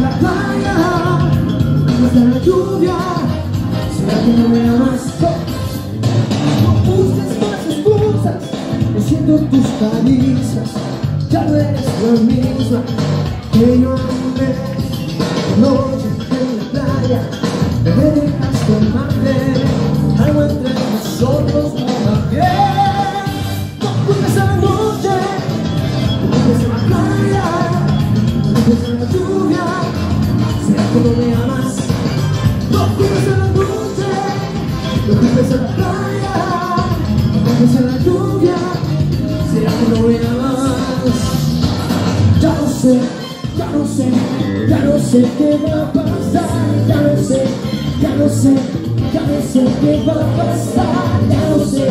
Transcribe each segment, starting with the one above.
no a la playa, no la lluvia, será que no me amas, no, no busques más excusas, no siento tus caricias, ya no eres la misma que yo amé. Noche no me amas. No culpes a la noche, no culpes a la playa, no culpes a la lluvia, será que no me amas. Ya no sé, ya no sé, ya no sé qué va a pasar, ya no sé, ya no sé, ya no sé qué va a pasar, ya no sé,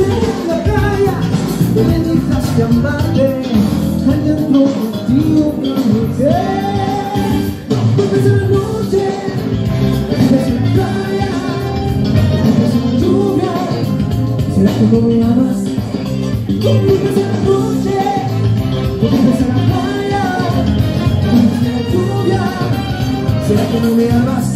en la playa, no me dejaste amarte, adentro contigo me mujer. No vuelves a la noche, no vuelves a la playa, no vuelves a la lluvia, ¿será que no me amas? No vuelves a la noche, no vuelves a la playa, no vuelves a la lluvia, ¿será que no me amas?